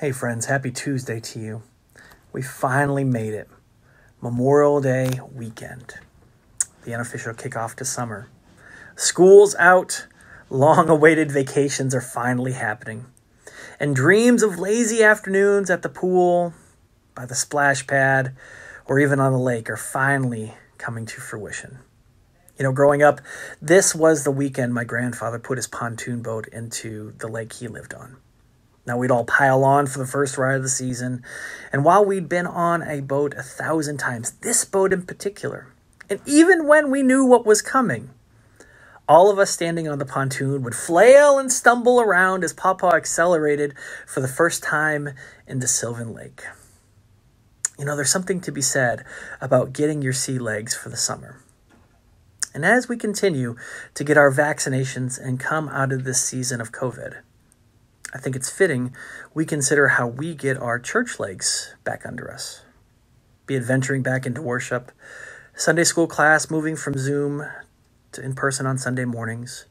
Hey, friends, happy Tuesday to you. We finally made it. Memorial Day weekend, the unofficial kickoff to summer. School's out, long awaited vacations are finally happening, and dreams of lazy afternoons at the pool, by the splash pad, or even on the lake are finally coming to fruition. You know, growing up, this was the weekend my grandfather put his pontoon boat into the lake he lived on. Now we'd all pile on for the first ride of the season, and while we'd been on a boat a thousand times, this boat in particular, and even when we knew what was coming, all of us standing on the pontoon would flail and stumble around as Papa accelerated for the first time into Sylvan Lake. You know, there's something to be said about getting your sea legs for the summer. And as we continue to get our vaccinations and come out of this season of COVID, I think it's fitting we consider how we get our church legs back under us. Be it venturing back into worship, Sunday school class moving from Zoom to in person on Sunday mornings,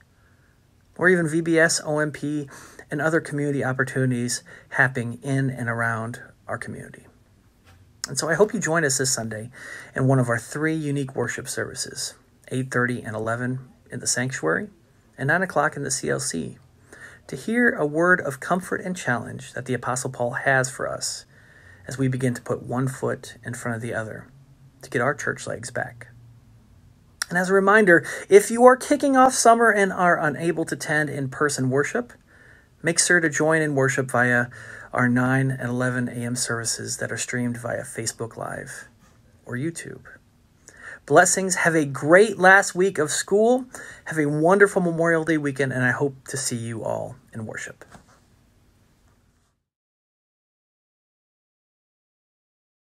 or even VBS, OMP, and other community opportunities happening in and around our community. And so I hope you join us this Sunday in one of our three unique worship services, 8:30 and 11 in the sanctuary, and 9 o'clock in the CLC to hear a word of comfort and challenge that the Apostle Paul has for us as we begin to put one foot in front of the other to get our church legs back. And as a reminder, if you are kicking off summer and are unable to attend in person worship, make sure to join in worship via our 9 and 11 a.m. services that are streamed via Facebook Live or YouTube. Blessings. Have a great last week of school. Have a wonderful Memorial Day weekend, and I hope to see you all in worship.